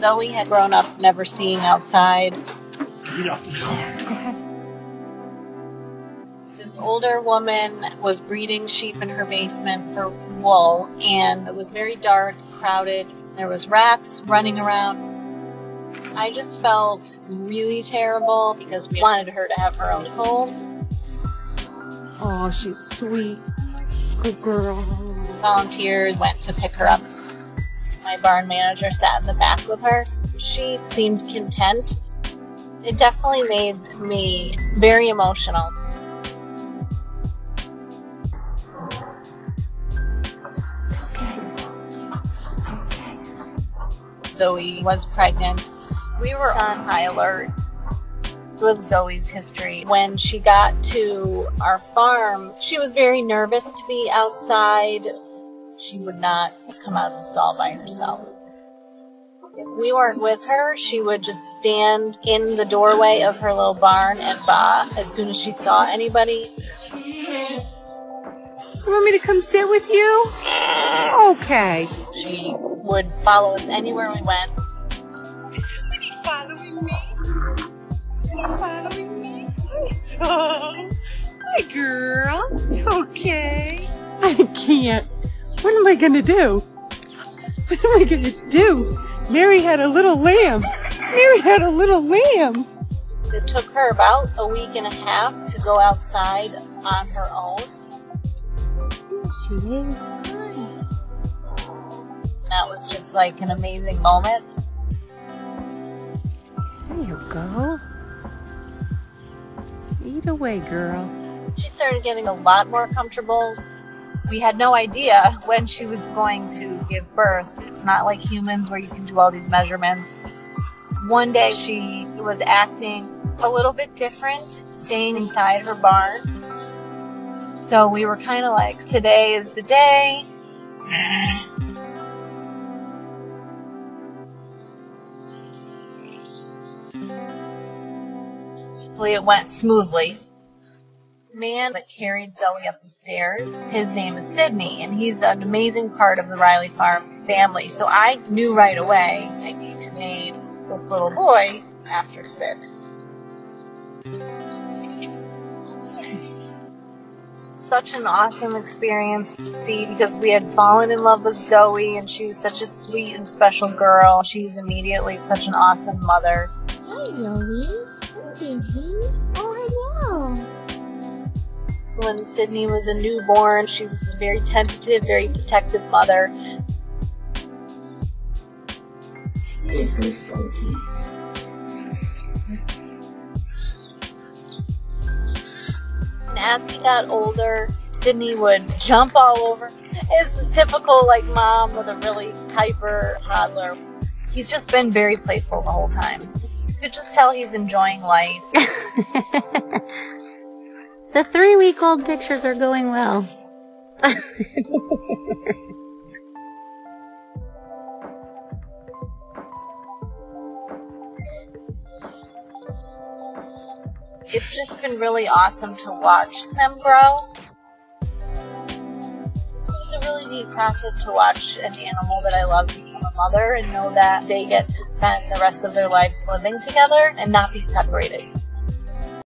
Zoe had grown up never seeing outside. This older woman was breeding sheep in her basement for wool, and it was very dark, crowded. There was rats running around. I just felt really terrible because we wanted her to have her own home. Oh, she's sweet. Good girl. Volunteers went to pick her up. My barn manager sat in the back with her. She seemed content. It definitely made me very emotional. Zoe was pregnant. So we were on high alert with Zoe's history. When she got to our farm, she was very nervous to be outside. She would not come out of the stall by herself. If we weren't with her, she would just stand in the doorway of her little barn and baa as soon as she saw anybody. You want me to come sit with you? Okay. She would follow us anywhere we went. Is somebody following me? Somebody following me? Oh, hi, girl. It's okay. I can't. What am I going to do? What am I going to do? Mary had a little lamb. Mary had a little lamb. It took her about a week and a half to go outside on her own. She is. That was just like an amazing moment. There you go. Eat away, girl. She started getting a lot more comfortable. We had no idea when she was going to give birth. It's not like humans where you can do all these measurements. One day she was acting a little bit different, staying inside her barn. So we were kind of like, today is the day. It went smoothly. Man that carried Zoe up the stairs, his name is Sydney, and he's an amazing part of the Riley Farm family. So I knew right away I need to name this little boy after Sid. Such an awesome experience to see because we had fallen in love with Zoe and she was such a sweet and special girl. She's immediately such an awesome mother. Hi, Zoe. I'm Disney. When Sydney was a newborn, she was a very tentative, very protective mother. So. And as he got older, Sydney would jump all over. His typical like mom with a really hyper toddler. He's just been very playful the whole time. You could just tell he's enjoying life. The three week old pictures are going well. It's just been really awesome to watch them grow. It was a really neat process to watch an animal that I love become a mother and know that they get to spend the rest of their lives living together and not be separated.